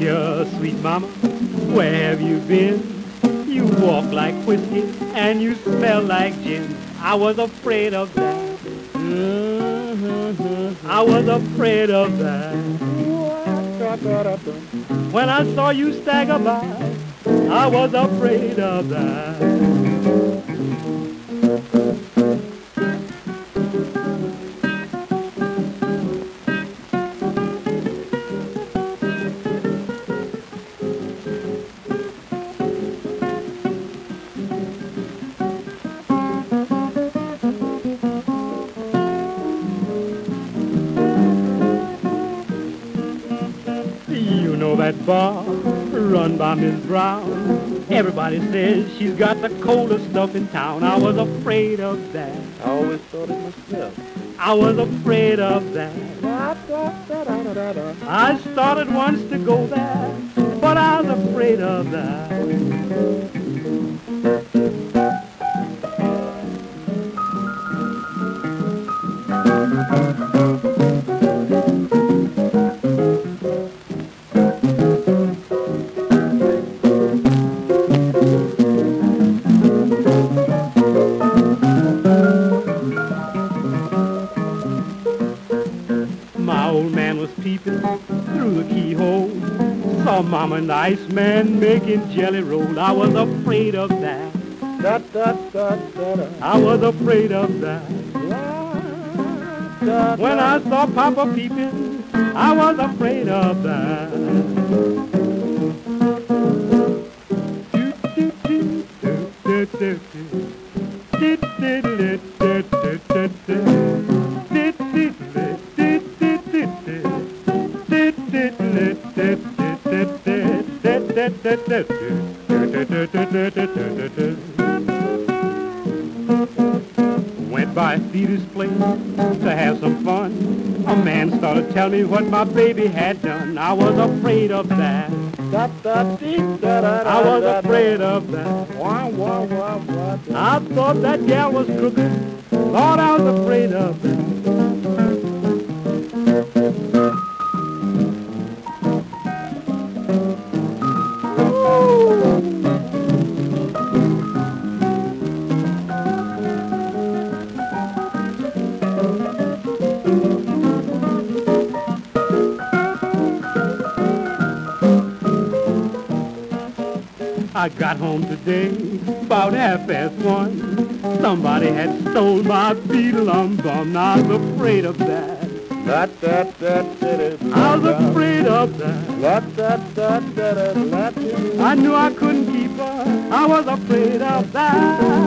mama, where have you been? You walk like whiskey and you smell like gin. I was afraid of that. I was afraid of that. When I saw you stagger by, I was afraid of that. That bar run by Miss Brown. Everybody says she's got the coldest stuff in town. I was afraid of that. I always thought it myself. I was afraid of that. I started once to go there, but I was afraid of that. Mama and Iceman making jelly roll. I was afraid of that. Da, da, da, da, da. I was afraid of that. When I saw Papa peeping, I was afraid of that. Went by Theater's place to have some fun. A man started telling me what my baby had done. I was afraid of that. I was afraid of that. I thought that gal was crooked. Lord, I was afraid of that. I got home today about half past one. Somebody had stole my beedle um bum. I was afraid of that. That, that, that, that, I was afraid of that. That, that, that, I knew I couldn't keep her. I was afraid of that.